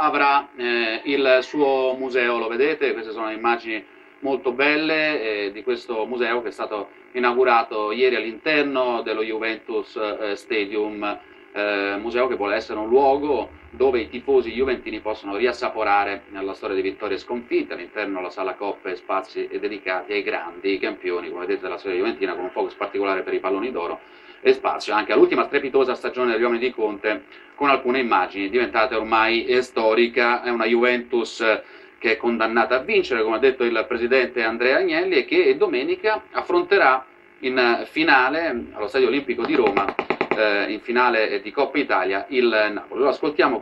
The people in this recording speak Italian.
avrà eh, il suo museo, lo vedete, queste sono immagini molto belle eh, di questo museo che è stato inaugurato ieri all'interno dello Juventus eh, Stadium, eh, museo che vuole essere un luogo dove i tifosi juventini possono riassaporare la storia di vittorie e sconfitte, all'interno della sala coppe spazi dedicati ai grandi campioni, come vedete, della storia juventina, con un focus particolare per i palloni d'oro, e spazio. Anche all'ultima strepitosa stagione degli uomini di Conte, con alcune immagini diventate ormai storica, è una Juventus che è condannata a vincere, come ha detto il presidente Andrea Agnelli, e che domenica affronterà in finale allo Stadio Olimpico di Roma, eh, in finale di Coppa Italia, il Napoli. Lo ascoltiamo